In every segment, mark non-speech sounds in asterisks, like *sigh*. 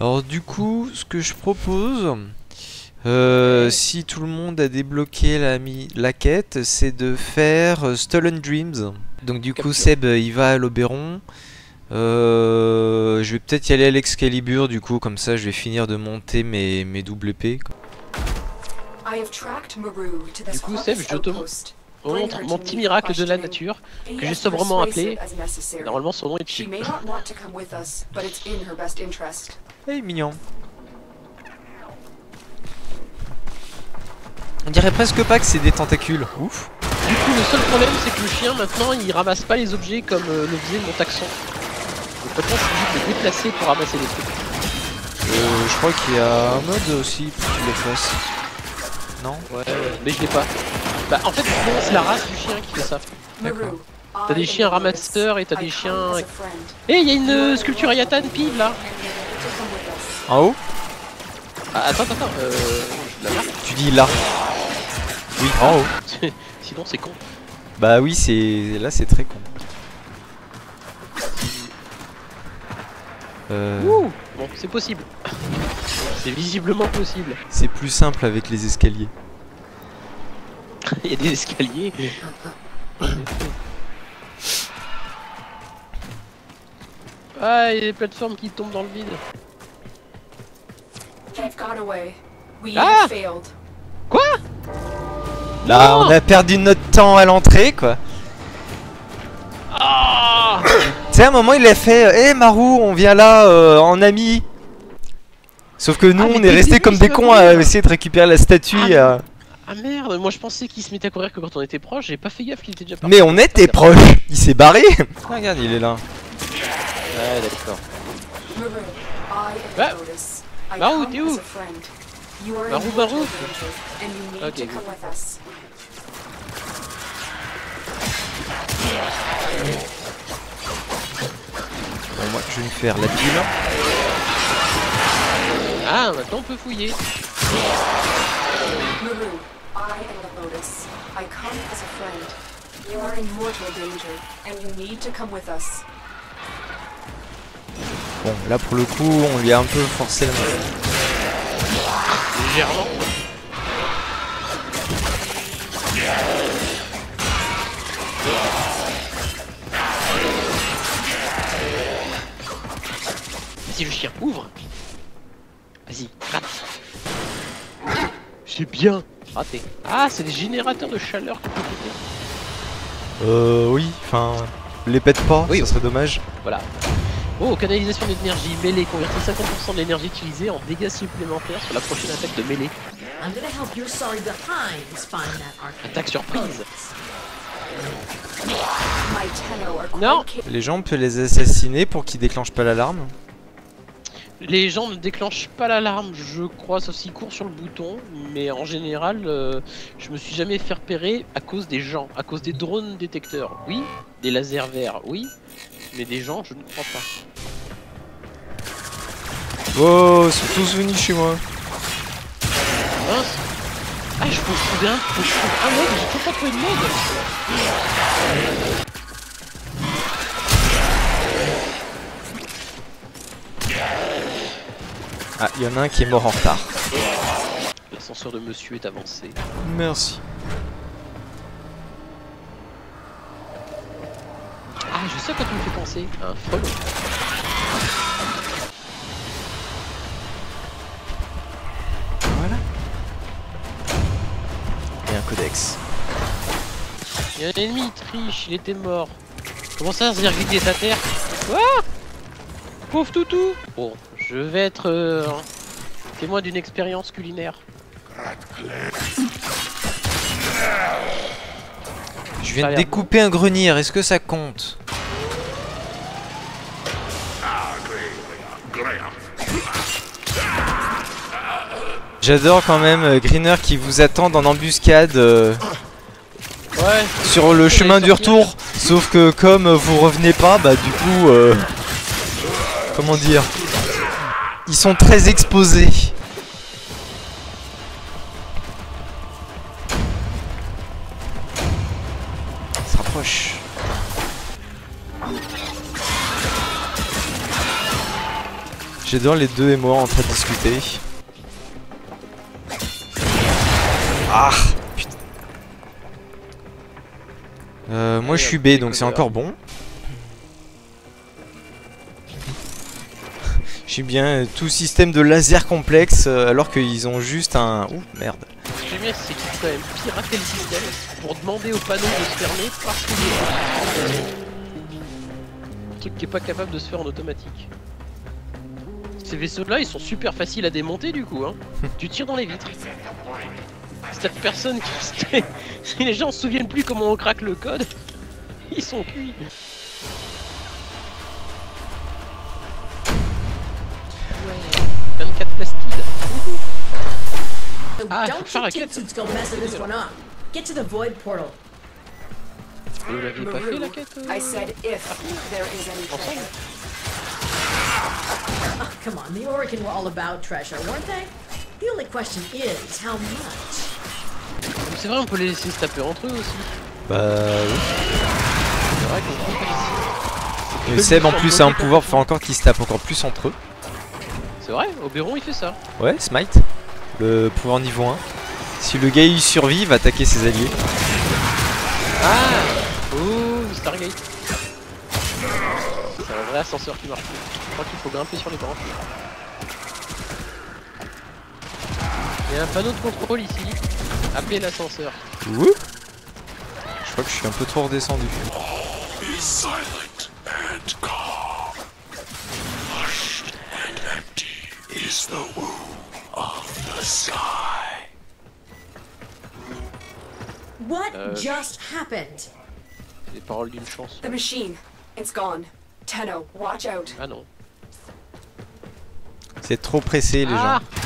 Alors du coup, ce que je propose, euh, si tout le monde a débloqué la, quête, c'est de faire euh, Stolen Dreams. Donc du coup. Seb, euh, il va à l'Oberon. Euh, je vais peut-être y aller à l'Excalibur, du coup, comme ça je vais finir de monter mes, mes double épées. Du coup, Seb, je te On montre mon petit miracle de la nature, que j'ai sobrement appelé. Normalement, son nom est Chip. Eh, mignon. On dirait presque pas que c'est des tentacules. Ouf. Du coup, le seul problème, c'est que le chien, maintenant, il ramasse pas les objets comme euh, le faisait mon taxon. Donc maintenant, je suis obligé de déplacer pour ramasser les trucs. Euh, je crois qu'il y a un mode aussi pour que tu le fasses. Non? Ouais, mais je l'ai pas. Bah, en fait, c'est la race du chien qui fait ça. Maru, T'as des chiens ramasseurs et t'as des chiens-. Eh, il y a une euh, sculpture Ayatan Pive là To come with us. En haut ah, Attends, attends, attends, euh. Tu dis là. Oui, en haut. *laughs* Sinon, c'est con. Bah oui, c'est là c'est très con. Euh, Ouh Bon, c'est possible. c'est visiblement possible. c'est plus simple avec les escaliers. *laughs* Il y a des escaliers. Ah, il y a des plateformes qui tombent dans le vide. Ah! failed. Là, Non on a perdu notre temps à l'entrée, quoi. Ah Tu sais, à un moment, il a fait Eh Marou, on vient là euh, en ami. Sauf que nous, Ah, on est restés comme des cons à essayer de récupérer la statue. Ah, à- Ah merde, moi je pensais qu'il se mettait à courir que quand on était proche, j'ai pas fait gaffe qu'il était déjà parti. Mais on était proche. Il s'est barré. Ah, regarde, il est là. Ouais, d'accord. Come t'es où you need Ok, to good. come with us. Bon, moi, je vais me faire la pile. Ah, maintenant on peut fouiller. Maru, I am Lotus. I come as a friend. You are in mortal danger, and you need to come with us. Bon, là pour le coup, on lui a un peu forcé la main. Légèrement. Vas-y le chien, ouvre Vas-y, rate C'est bien Raté. Ah, c'est des générateurs de chaleur que tu peux péter. Euh, oui, enfin, les pète pas, Oui. ça serait dommage. Voilà. Oh, canalisation d'énergie mêlée convertit 50% de l'énergie utilisée en dégâts supplémentaires sur la prochaine attaque de mêlée. I'm gonna help your sorry behinds find that arcade. Attaque surprise. Quite Non. Les gens, on peut les assassiner pour qu'ils déclenchent pas l'alarme. Les gens ne déclenchent pas l'alarme, je crois, sauf s'ils courent sur le bouton. Mais en général, euh, je me suis jamais fait repérer à cause des gens, à cause des drones détecteurs. Oui, des lasers verts, oui. Mais des gens, je ne crois pas. Oh, ils sont tous venus chez moi. Mince Ah, je faut que je trouve un mode, j'ai toujours pas trouvé de mode Ah, il y en a un qui est mort en retard. L'ascenseur de monsieur est avancé. Merci. Ah, je sais à quoi tu me fais penser. Un frelon. Il y a un ennemi, il triche, il était mort. Comment ça, Zergrid est à terre Quoi Pauvre toutou Bon, je vais être euh, témoin d'une expérience culinaire. Je viens de découper un grenier, est-ce que ça compte J'adore quand même euh, Greener qui vous attend en embuscade euh, Ouais, sur le chemin du retour. Sauf que comme vous revenez pas, bah du coup, euh, comment dire, ils sont très exposés. Il se. J'adore les deux et moi en train de discuter. Ah Euh, moi je suis B donc c'est encore bon. *laughs* Je suis bien tout système de laser complexe euh, alors qu'ils ont juste un... Ouh merde. Ce que j'aime bien, c'est qu'ils ont quand même piraté le système pour demander au panneau de se fermer parce qu'il est Un truc qui est pas capable de se faire en automatique. Ces vaisseaux-là, ils sont super faciles à démonter du coup. Hein. *laughs* tu tires dans les vitres. C'est personne qui... si *laughs* les gens se souviennent plus comment on craque le code, *laughs* ils sont cuits. Ouais. 24 plastides. So Ah, don't faire you la quête. go this one up. Get to the void portal. Vous l'aviez pas fait la quête euh, I said if there is any treasure. Oh, come on, the Oracle were all about treasure, weren't they? The only question is how much. C'est vrai, on peut les laisser se taper entre eux aussi. Bah oui. C'est vrai qu'on peut pas laisser. Et Seb en plus a un pouvoir pour faire encore qu'ils se tapent encore plus entre eux. C'est vrai, Oberon il fait ça. Ouais, Smite. Le pouvoir niveau 1. Si le gars il survit, il va attaquer ses alliés. Ah Oh, Stargate. C'est un vrai ascenseur qui marche plus. Je crois qu'il faut grimper sur les branches. Il y a un panneau de contrôle ici. Appelez l'ascenseur. Ouh Je crois que je suis un peu trop redescendu. Be silent and calm. Hushed and empty is the womb of the sky. What just happened? C'est les paroles d'une chanson. The machine. It's gone. Tenno, watch out. Ah non. C'est trop pressé les ah gens.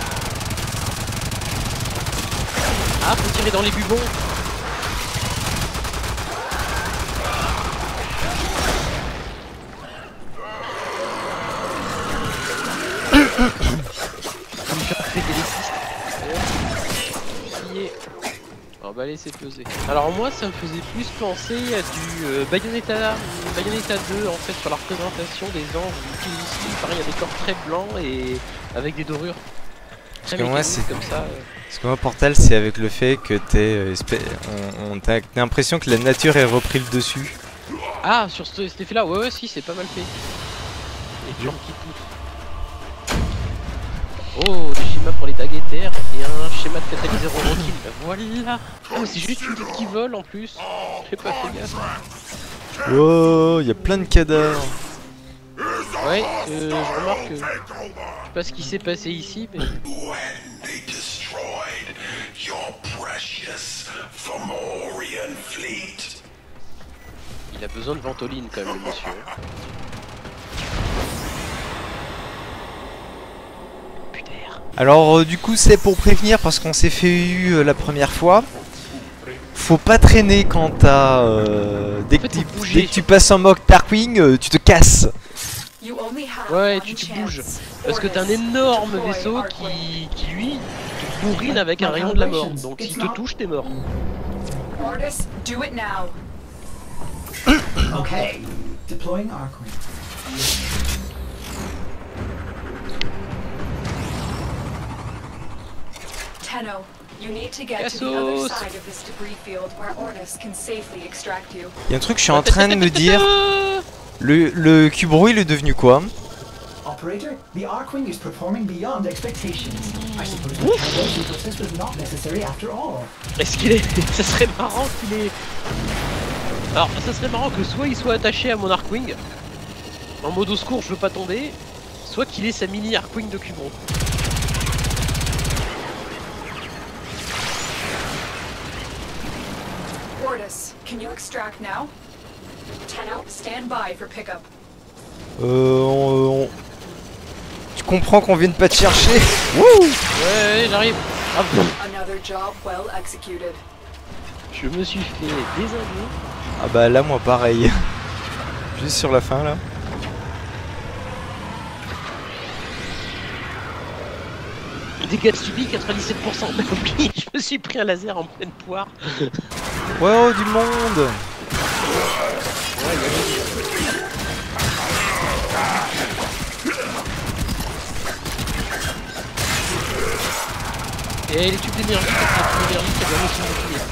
Ah, faut tirer dans les bubons. Faut me faire péter les cystes. Plier. On va laisser peser. Alors moi ça me faisait plus penser à du euh, Bayonetta, Bayonetta 2 en fait sur la représentation des anges ici pareil il y a des corps très blancs et avec des dorures. Très que moi, comme ça. euh. Parce que moi Portal c'est avec le fait que t'es euh, on, on t'as l'impression que la nature ait repris le dessus. Ah, sur ce- cet effet-là, ouais, ouais, si, c'est pas mal fait. Jambes qui poussent. Oh, des schémas pour les daguettaires et un schéma de catalyseur. Bah, voilà. Mais c'est juste une qui vole en plus. J'ai pas fait gaffe. Oh, il y a plein de cadavres. Ouais, euh, je remarque que. Je sais pas ce qui s'est passé ici, mais. Il a besoin de ventoline quand même, le monsieur. Putain. Alors euh, du coup c'est pour prévenir parce qu'on s'est fait eu euh, la première fois. Faut pas traîner quand t'as euh, dès, que dès que tu passes en mode Darkwing, tu te casses. Ouais, tu te chance. bouges. Parce que t'as un énorme vaisseau qui, qui lui, te bourrine avec un rayon de la mort. Donc s'il te touche, t'es mort. Ordis, do it now. *coughs* Okay, deploying Arcwing. Tenno, you need to get to the other Cassos. side of this debris field where Ordis can safely extract you. Il y a un truc, je suis en train de me dire, *laughs* le, le cube est devenu quoi? Operator, the Arcwing is performing beyond expectations. I suppose the calibration process was not necessary after all. Est-ce qu'il est. *laughs* Ça serait marrant qu'il est. Alors, ça serait marrant que soit il soit attaché à mon Arkwing, en mode au secours, je veux pas tomber, soit qu'il ait sa mini Arkwing de Cubron. Ordis, can you extract now? Tenno, stand by for pickup. Euh, on- on- Tu comprends qu'on vient de pas te chercher *laughs* Wouh Ouais, ouais, j'arrive. Ah, pff, Another job well executed. je me suis fait. Ah bah là moi pareil. *laughs* Juste sur la fin là. Dégâts subis 97%. Mais oublie, je me suis pris un laser en pleine poire. Ouais oh du monde Et les tubes d'énergie, quand t'as plus d'énergie, t'as bien aussi bouclier.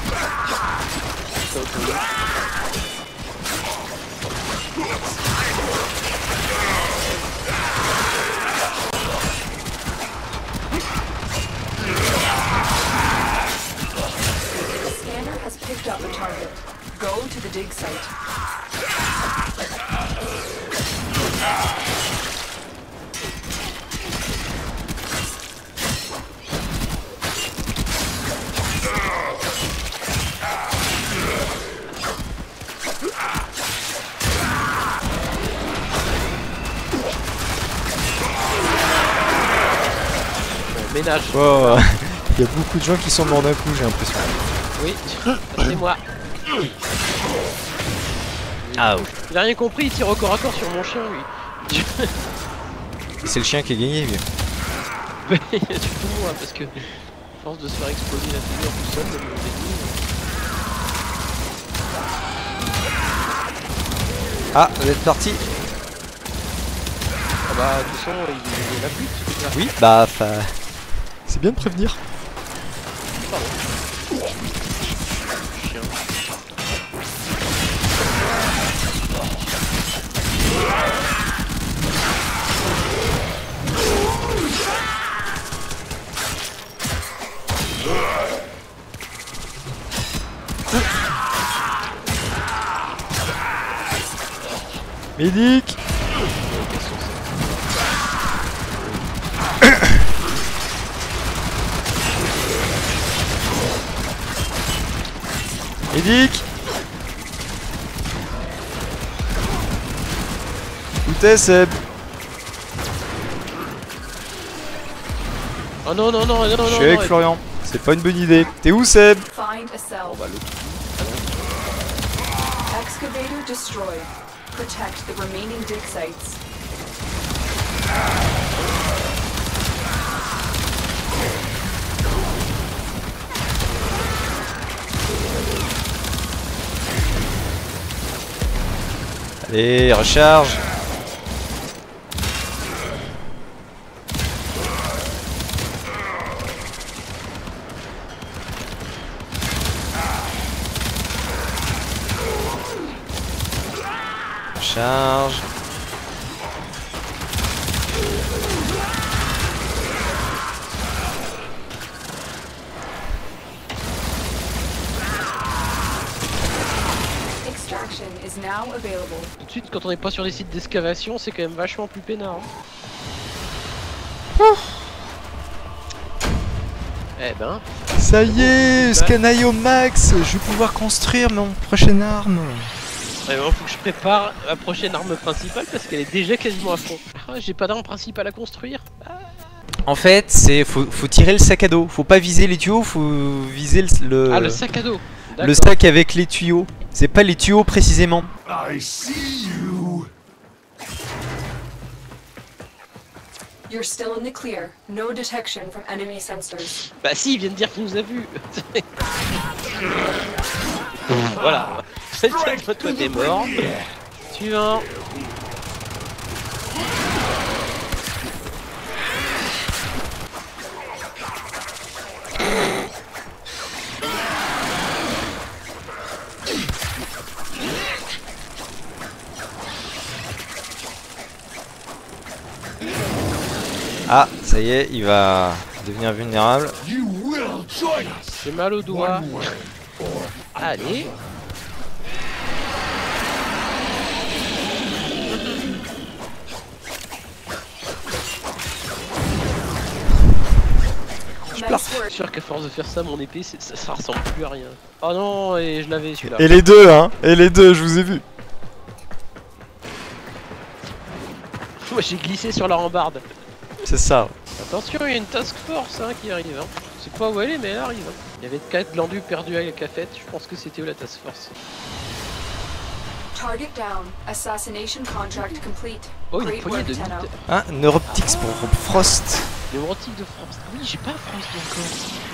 Ménage. Wow. *laughs* Il y a beaucoup de gens qui sont morts d'un coup, j'ai l'impression. Oui, c'est moi. Ah Il a rien compris, il tire au corps à corps sur mon chien, lui. C'est le chien qui a gagné, vieux. *laughs* Mais il y a du tout moi, parce que, force de se faire exploser la figure tout seul, le Ah, vous êtes parti Ah bah, de toute façon, il, est la pute. Oui, bah, fa- c'est bien de prévenir. Médic Où t'es Seb Oh non, non, non, non, non, Je non. suis avec non, Florian. C'est pas une bonne idée. T'es où Seb? Find a cell. Oh bah, Excavator destroyed. Protect the remaining dig sites. Allez, recharge Charge. Extraction is now available. Tout de suite, quand on n'est pas sur des sites d'excavation, c'est quand même vachement plus peinard. hein. Eh ben, Ça y est, Scanaille au max, je vais pouvoir construire mon prochaine arme. vraiment, faut que je prépare ma prochaine arme principale parce qu'elle est déjà quasiment à fond. Ah, j'ai pas d'arme principale à construire. En fait, c'est faut, faut tirer le sac à dos. Faut pas viser les tuyaux, faut viser le, le, Ah, le sac à dos. le sac avec les tuyaux. C'est pas les tuyaux précisément. I see you. You're still in the clear. No detection from enemy sensors. Bah si, il vient de dire qu'il nous a vus. *laughs* voilà. toi, toi t'es mort. Suivant. Ah, ça y est, il va devenir vulnérable. You will join us. J'ai mal au doigt. Allez. Je suis sûr qu'à force de faire ça, mon épée, ça ressemble plus à rien. Oh non, et je l'avais celui-là. Et les deux, hein Et les deux, je vous ai vu. *laughs* Moi j'ai glissé sur la rambarde. C'est ça. Attention, il y a une task force hein, qui arrive. Hein. Je sais pas où elle est, mais elle arrive. hein. Il y avait 4 glandus perdus à la cafette. Je pense que c'était eux la task force. Target down. Assassination contract complete. Oh, une Great poignée work, de mythes. Hein Neuroptics pour Frost. Les Neurotiques de France. Oui, j'ai pas France encore.